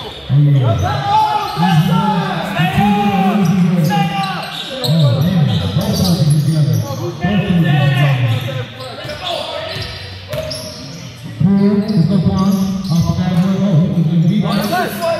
Two is the one of the Cavalier who is in the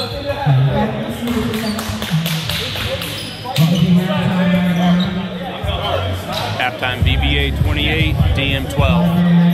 Halftime BBA 28, DM 12.